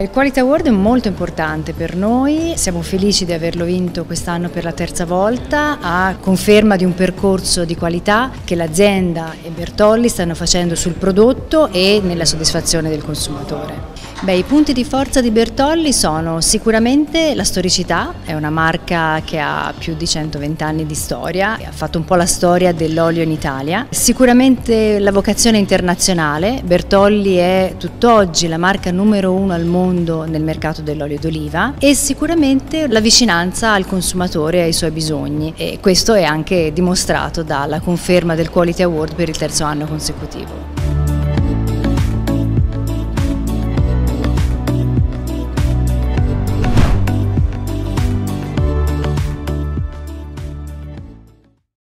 Il Quality Award è molto importante per noi, siamo felici di averlo vinto quest'anno per la terza volta, a conferma di un percorso di qualità che l'azienda e Bertolli stanno facendo sul prodotto e nella soddisfazione del consumatore. Beh, I punti di forza di Bertolli sono sicuramente la storicità, è una marca che ha più di 120 anni di storia, ha fatto un po' la storia dell'olio in Italia, sicuramente la vocazione internazionale, Bertolli è tutt'oggi la marca numero uno al mondo nel mercato dell'olio d'oliva e sicuramente la vicinanza al consumatore e ai suoi bisogni e questo è anche dimostrato dalla conferma del Quality Award per il terzo anno consecutivo.